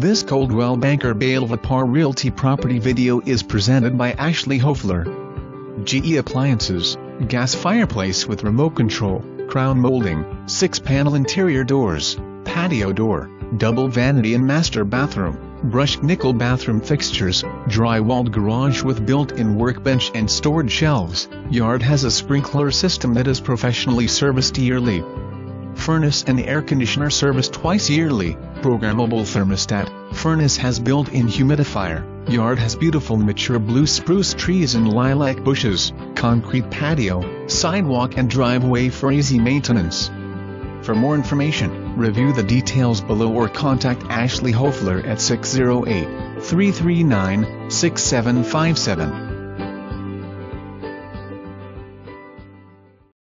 This Coldwell Banker Belva Parr Realty property video is presented by Ashley Hoeffler. GE Appliances, gas fireplace with remote control, crown molding, 6-panel interior doors, patio door, double vanity and master bathroom, brushed nickel bathroom fixtures, dry-walled garage with built-in workbench and stored shelves. Yard has a sprinkler system that is professionally serviced yearly. Furnace and air conditioner service twice yearly, programmable thermostat, furnace has built-in humidifier, yard has beautiful mature blue spruce trees and lilac bushes, concrete patio, sidewalk and driveway for easy maintenance. For more information, review the details below or contact Ashley Hoeffler at 608 339 6757.